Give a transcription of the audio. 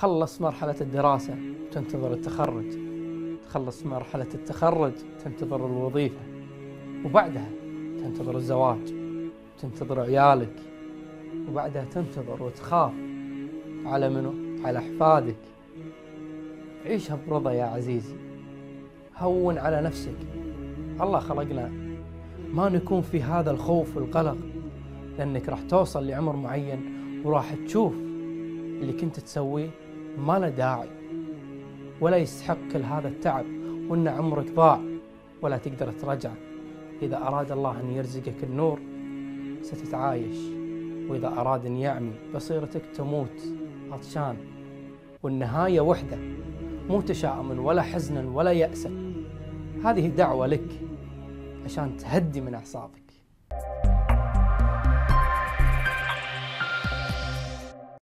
تخلص مرحلة الدراسة وتنتظر التخرج. تخلص مرحلة التخرج تنتظر الوظيفة. وبعدها تنتظر الزواج. تنتظر عيالك. وبعدها تنتظر وتخاف على منو؟ على أحفادك. عيشها برضا يا عزيزي. هون على نفسك. الله خلقنا. ما نكون في هذا الخوف والقلق. لأنك راح توصل لعمر معين وراح تشوف اللي كنت تسويه ما له داعي ولا يستحق كل هذا التعب وإن عمرك ضاع ولا تقدر ترجعه إذا أراد الله أن يرزقك النور ستتعايش. وإذا أراد أن يعمي بصيرتك تموت عطشان. والنهاية وحدة مو تشاؤما ولا حزنا ولا يأسا هذه دعوة لك عشان تهدي من أعصابك.